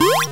え?